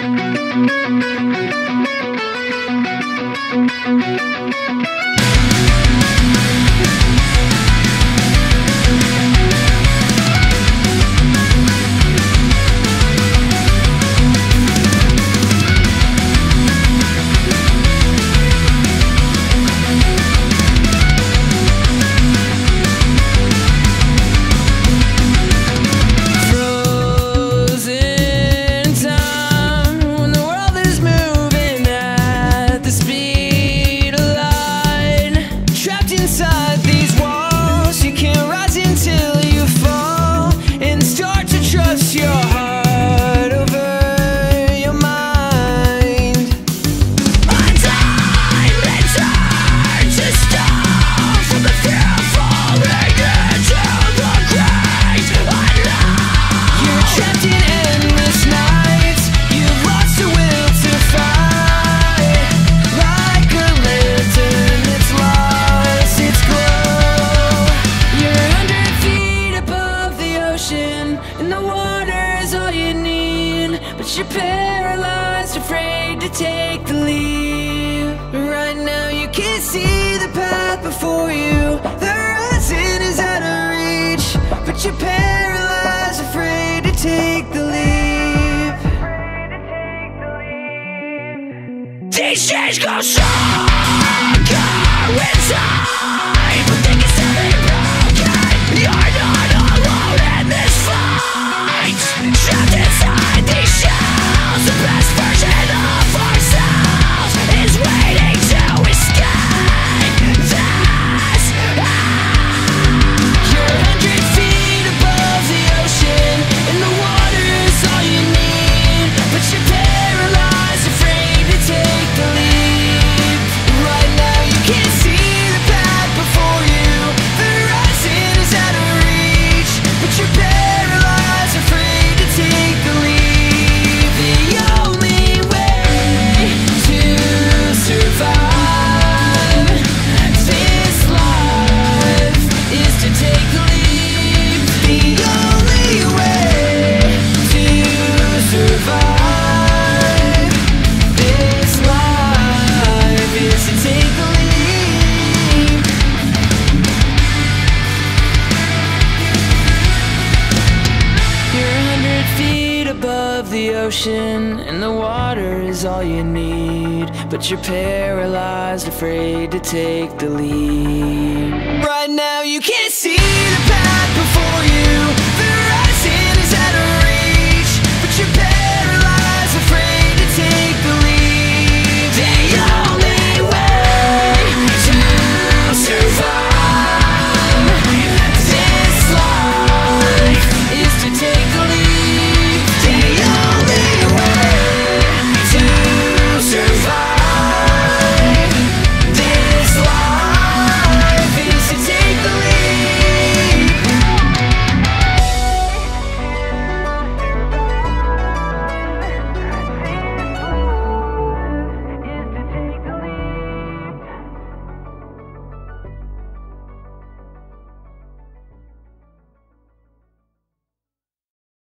Thank you. you're paralyzed, afraid to take the leap. Right now you can't see the path before you. The horizon is out of reach, but you're paralyzed, afraid to take the leap. This is going so of the ocean and the water is all you need. But you're paralyzed, afraid to take the lead. Right now you can't see the path before you.